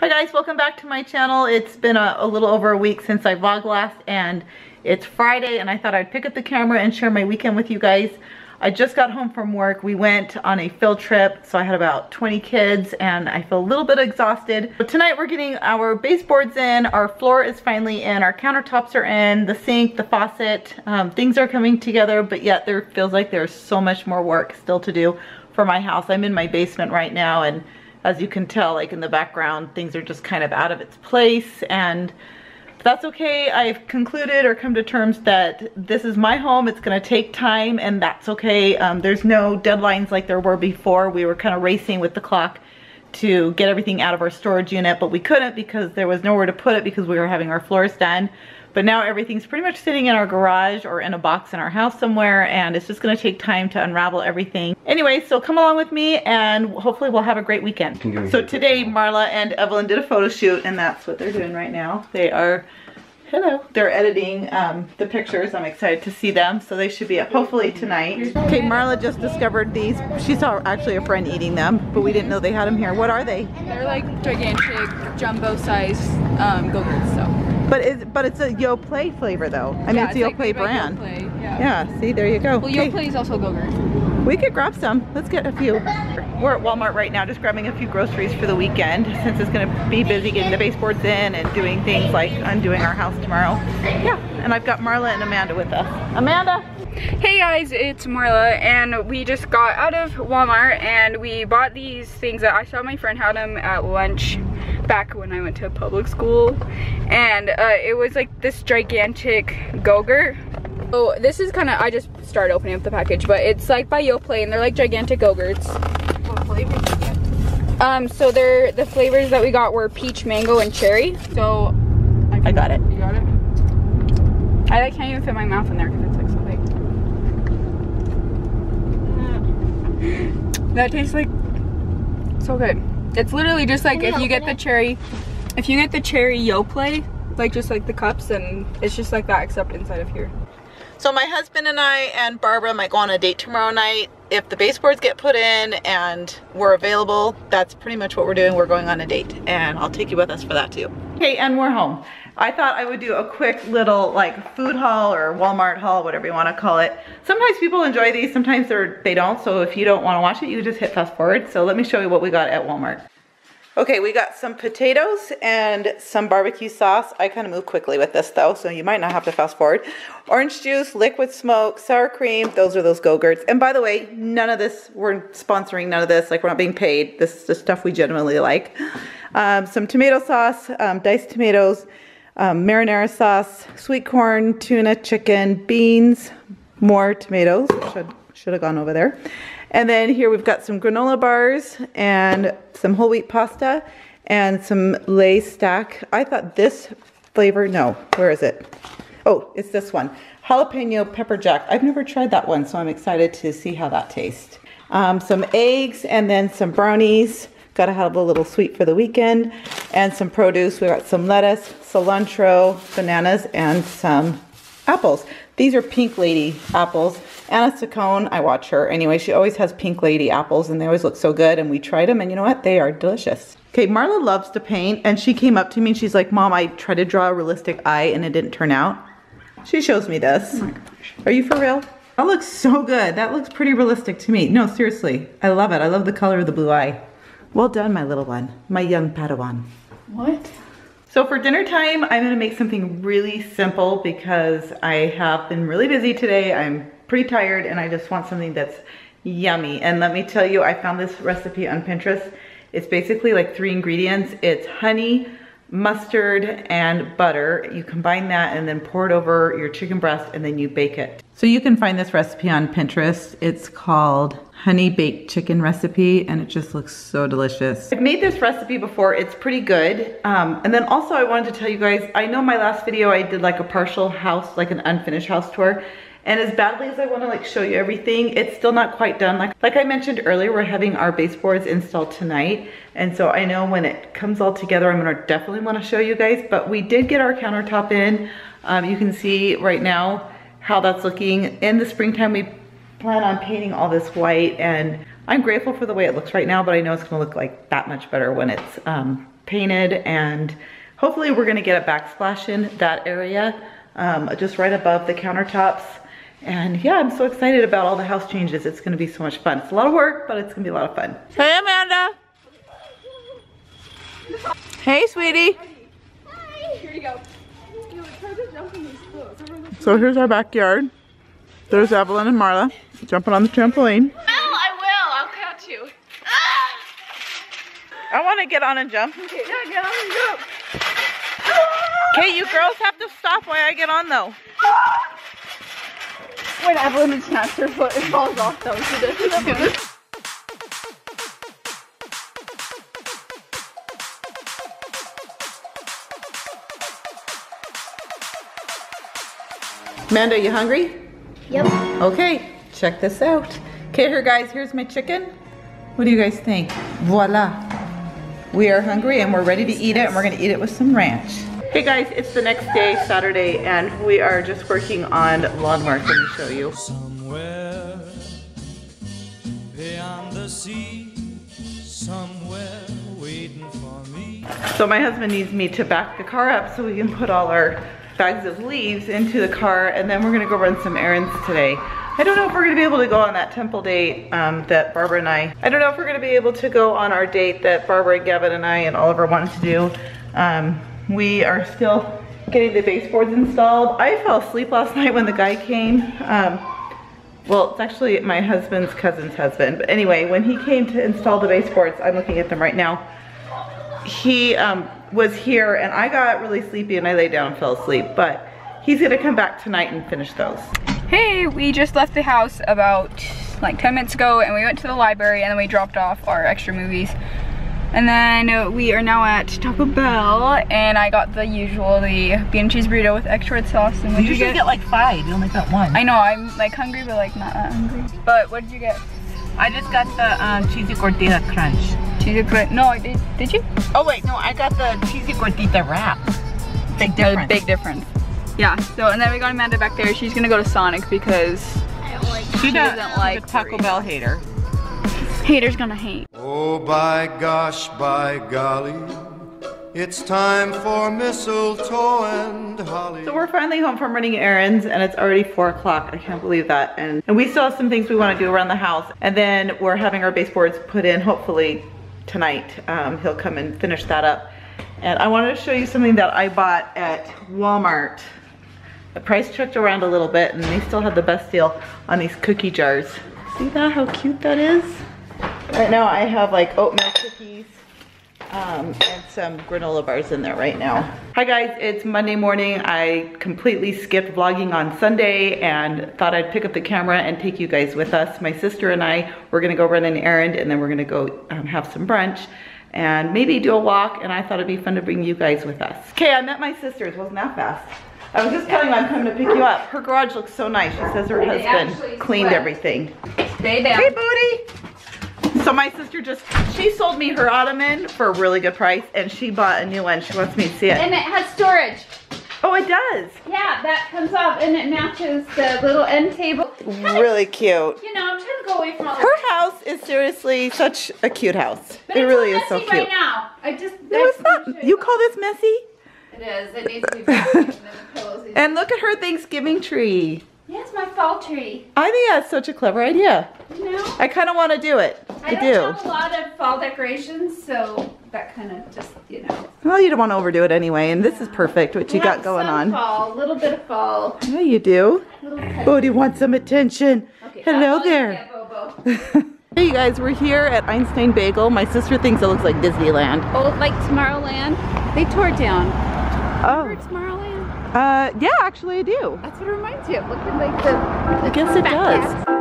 Hi guys, welcome back to my channel. It's been a, a, little over a week since I vlogged last and it's Friday and I thought I'd pick up the camera and share my weekend with you guys. I just got home from work. We went on a field trip, so I had about 20 kids and I feel a little bit exhausted. But tonight we're getting our baseboards in, our floor is finally in, our countertops are in, the sink, the faucet, um, things are coming together, but yet there feels like there's so much more work still to do for my house. I'm in my basement right now and as you can tell, like in the background, things are just kind of out of its place and that's okay. I've concluded or come to terms that this is my home. It's gonna take time and that's okay. Um, there's no deadlines like there were before. We were kind of racing with the clock to get everything out of our storage unit, but we couldn't because there was nowhere to put it because we were having our floors done. But now everything's pretty much sitting in our garage or in a box in our house somewhere and it's just gonna take time to unravel everything. Anyway, so come along with me and hopefully we'll have a great weekend. So today Marla and Evelyn did a photo shoot and that's what they're doing right now. They are Hello. They're editing um, the pictures. I'm excited to see them. So they should be up hopefully tonight. Okay, Marla just discovered these. She saw actually a friend eating them, but we didn't know they had them here. What are they? They're like gigantic jumbo size um, Go-Gurts. So. But it's but it's a Yoplait flavor though. I mean yeah, it's, a Yoplait like brand. Yoplait, yeah. yeah. See, there you go. Well, Yoplait is also Go-Gurt. We could grab some. Let's get a few. We're at Walmart right now just grabbing a few groceries for the weekend since it's gonna be busy getting the baseboards in and doing things like undoing our house tomorrow. Yeah, and I've got Marla and Amanda with us. Amanda! Hey guys, it's Marla and we just got out of Walmart and we bought these things that I saw my friend had them at lunch back when I went to public school and uh, it was like this gigantic Go-Gurt. So this is kind of, I just started opening up the package, but it's like by Yoplait and they're like gigantic Go-Gurts. Um, so they're, the flavors that we got were peach, mango, and cherry. So I, I got it. You got it? I like, can't even fit my mouth in there because it's like so big. that tastes like so good. It's literally just like if you get the cherry, if you get the cherry Yoplait, like just like the cups, and it's just like that except inside of here. So my husband and I and Barbara might go on a date tomorrow night. If the baseboards get put in and we're available, that's pretty much what we're doing. We're going on a date and I'll take you with us for that too. Okay, and we're home. I thought I would do a quick little like food haul or Walmart haul, whatever you want to call it. Sometimes people enjoy these, sometimes they're, they don't. So if you don't want to watch it, you just hit fast forward. So let me show you what we got at Walmart. Okay, we got some potatoes and some barbecue sauce. I kind of move quickly with this though, so you might not have to fast forward. Orange juice, liquid smoke, sour cream, those are those Go-Gurts. And by the way, none of this, we're sponsoring none of this, like we're not being paid. This is the stuff we genuinely like. Um, some tomato sauce, um, diced tomatoes, um, marinara sauce, sweet corn, tuna, chicken, beans, more tomatoes, should, should have gone over there. And then here we've got some granola bars and some whole wheat pasta and some Lay's Stax. I thought this flavor, no, where is it? Oh, it's this one. Jalapeno pepper jack. I've never tried that one, so I'm excited to see how that tastes. Um, some eggs and then some brownies. Gotta have a little sweet for the weekend. And some produce. We got some lettuce, cilantro, bananas, and some apples. These are Pink Lady apples. Anna Saccone, I watch her. Anyway, she always has Pink Lady apples and they always look so good. And we tried them and you know what? They are delicious. Okay, Marla loves to paint and she came up to me and she's like, Mom, I tried to draw a realistic eye and it didn't turn out. She shows me this. Oh are you for real? That looks so good. That looks pretty realistic to me. No, seriously. I love it. I love the color of the blue eye. Well done, my little one. My young Padawan. What? So for dinner time, I'm gonna make something really simple because I have been really busy today. I'm pretty tired and I just want something that's yummy. And let me tell you, I found this recipe on Pinterest. It's basically like three ingredients. It's honey, mustard, and butter. You combine that and then pour it over your chicken breast and then you bake it. So you can find this recipe on Pinterest. It's called honey baked chicken recipe and it just looks so delicious. I've made this recipe before, it's pretty good. Um, and then also I wanted to tell you guys, I know my last video I did like a partial house, like an unfinished house tour. And as badly as I wanna like show you everything, it's still not quite done. Like, like I mentioned earlier, we're having our baseboards installed tonight. And so I know when it comes all together, I'm gonna definitely wanna show you guys, but we did get our countertop in. Um, you can see right now how that's looking. In the springtime, we plan on painting all this white and I'm grateful for the way it looks right now, but I know it's gonna look like that much better when it's um, painted and hopefully we're gonna get a backsplash in that area, um, just right above the countertops. And yeah, I'm so excited about all the house changes. It's gonna be so much fun. It's a lot of work, but it's gonna be a lot of fun. Hey, Amanda. Hey, sweetie. Here you go. So here's our backyard. There's Evelyn and Marla jumping on the trampoline. I will. I'll catch you. I want to get on and jump. Yeah, get on and jump. Okay, you girls have to stop while I get on though. Ah! When Evelyn snaps her foot, it falls off though. She does Amanda, you hungry? Yep. Okay, check this out. Okay, here guys, here's my chicken. What do you guys think? Voila. We are hungry and we're ready to eat it and we're gonna eat it with some ranch. Hey guys, it's the next day, Saturday, and we are just working on lawnmower. Let me show you. Somewhere beyond the sea, somewhere waiting for me. So my husband needs me to back the car up so we can put all our bags of leaves into the car and then we're gonna go run some errands today. I don't know if we're gonna be able to go on that temple date um, that Barbara and I, I don't know if we're gonna be able to go on our date that Barbara and Gavin and I and Oliver wanted to do. Um, we are still getting the baseboards installed. I fell asleep last night when the guy came. Um, well, it's actually my husband's cousin's husband. But anyway, when he came to install the baseboards, I'm looking at them right now, he um, was here and I got really sleepy and I laid down and fell asleep. But he's gonna come back tonight and finish those. Hey, we just left the house about like 10 minutes ago and we went to the library and then we dropped off our extra movies. And then we are now at Taco Bell and I got the usual, the bean cheese burrito with extra red sauce. And what You did you usually get? get like five, you only got one. I know, I'm like hungry but like not that hungry. But what did you get? I just got the um, cheesy gordita crunch. Cheesy crunch. No, I did. Did you? Oh wait, no, I got the cheesy gordita wrap. Big difference. big difference. Yeah, so and then we got Amanda back there. She's gonna go to Sonic because She doesn't doesn't like like Taco Bell hater. Haters gonna hate. Oh, by gosh, by golly, it's time for mistletoe and holly. So we're finally home from running errands and it's already four o'clock. I can't believe that. And, and we still have some things we want to do around the house. And then we're having our baseboards put in hopefully tonight. Um, he'll come and finish that up. And I wanted to show you something that I bought at Walmart. The price checked around a little bit and they still have the best deal on these cookie jars. See that, how cute that is? Right now I have like oatmeal cookies um, and some granola bars in there right now. Hi guys, it's Monday morning. I completely skipped vlogging on Sunday and thought I'd pick up the camera and take you guys with us. My sister and I, we're gonna go run an errand and then we're gonna go um, have some brunch and maybe do a walk and I thought it'd be fun to bring you guys with us. Okay, I met my sisters, wasn't that fast? I was just telling them I'm coming to pick you up. Her garage looks so nice. She says her They husband cleaned swept. everything. Stay down. Hey, booty. So my sister just, she sold me her ottoman for a really good price and she bought a new one. She wants me to see it. And it has storage. Oh, it does. Yeah, that comes off and it matches the little end table. Really cute. You know, I'm trying to go away from all Her house is seriously such a cute house. But it really is so messy cute. right now. I just No, it's not. You call this messy? It is. It needs to be and the pillows. need- And look at her Thanksgiving tree. Yeah, it's my fall tree. I think that's such a clever idea. You know. I kind of want to do it. I, I don't have a lot of fall decorations, so that kind of just you know. Well, you don't want to overdo it anyway, and this is perfect what you We got have going some on. Fall, a little bit of fall. Yeah, you do. Bodie wants some attention. Okay, Hello there. yeah, Bobo. hey you guys, we're here at Einstein Bagel. My sister thinks it looks like Disneyland. Oh, like Tomorrowland. They tore it down. Oh, Remember Tomorrowland? uh, yeah, actually I do. That's what it reminds you of. Look at like the. I guess it does. cats.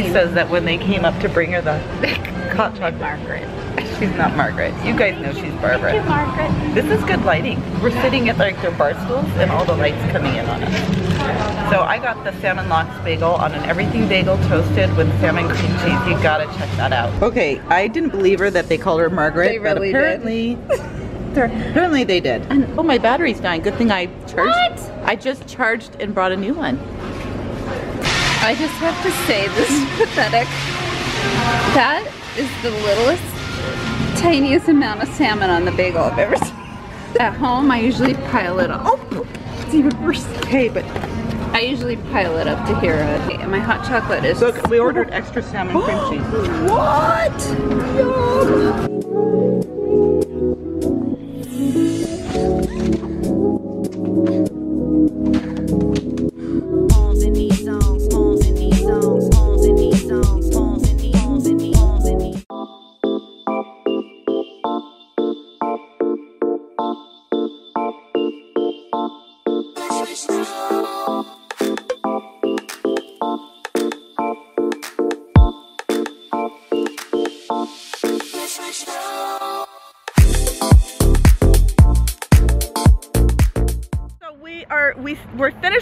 She says that when they came up to bring her the hot chocolate. Margaret. She's not Margaret. You guys know she's Barbara. Thank you, Margaret. This is good lighting. We're sitting at like their bar stools and all the lights coming in on us. So I got the salmon lox bagel on an everything bagel toasted with salmon cream cheese. You gotta check that out. Okay, I didn't believe her that they called her Margaret, They but really did. apparently Or Apparently they did. oh, my battery's dying. Good thing I charged. What? I just charged and brought a new one. I just have to say, this is pathetic. That is the littlest, tiniest amount of salmon on the bagel I've ever seen. At home, I usually pile it up. Oh, it's even worse. Okay, but I usually pile it up to here. And my hot chocolate is. look, we ordered extra salmon cream cheese. What? Pawns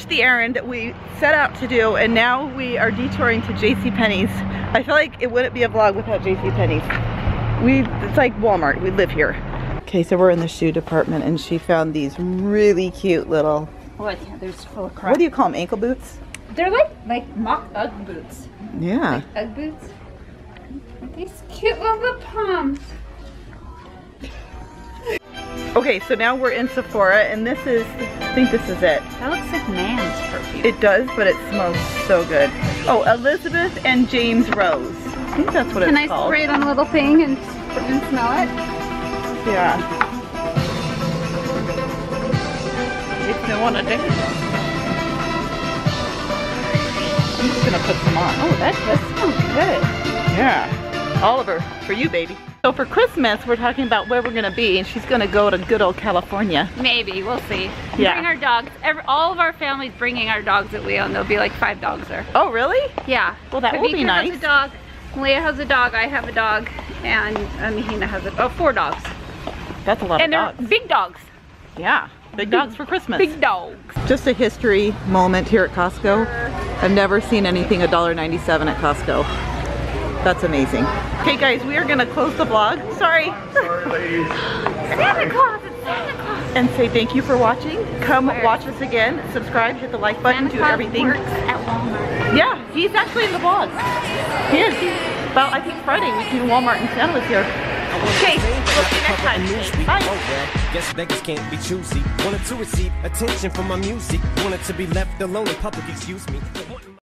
finished the errand that we set out to do, and now we are detouring to J.C. Penney's. I feel like it wouldn't be a vlog without J.C. Penney's. We it's like Walmart. We live here. Okay, so we're in the shoe department, and she found these really cute little. What? Yeah, there's full of crap. What do you call them? Ankle boots? They're like like mock UGG boots. Yeah. UGG boots. These cute little palms. Okay, so now we're in Sephora, and this is I think this is it. That looks like man's perfume. It does, but it smells so good. Oh, Elizabeth and James Rose. I think that's what Can it's I called. spray it on a little thing and, and smell it? Yeah. If they want to dance. I'm just gonna put some on. Oh, that does smell good. Yeah. Oliver, for you, baby. So for Christmas, we're talking about where we're gonna be, and she's gonna go to good old California. Maybe, we'll see. Yeah. Bring our dogs. Every, all of our family's bringing our dogs that we own. There'll be like five dogs there. Oh, really? Yeah. Well, that will be Kavika nice. has a dog. Leah has a dog. I have a dog. And uh, Mahina has a, oh, four dogs. That's a lot and of they're big dogs. Yeah, big dogs for Christmas. Big dogs. Just a history moment here at Costco. I've never seen anything $1.97 at Costco. That's amazing. Okay guys, we are gonna close the vlog. Sorry. Santa Claus. It's Santa Claus. And say thank you for watching. Come watch us again. Subscribe, hit the like button, Santa do Claus everything. works at Walmart. Yeah, he's actually in the vlog. He is. Well, I think Friday we can Walmart and Santa was here. Okay, we'll see you next time. Newsweek. Bye. Oh guess beggars can't be choosy. Wanted to receive attention from my music. Wanted to be left alone in public, excuse me.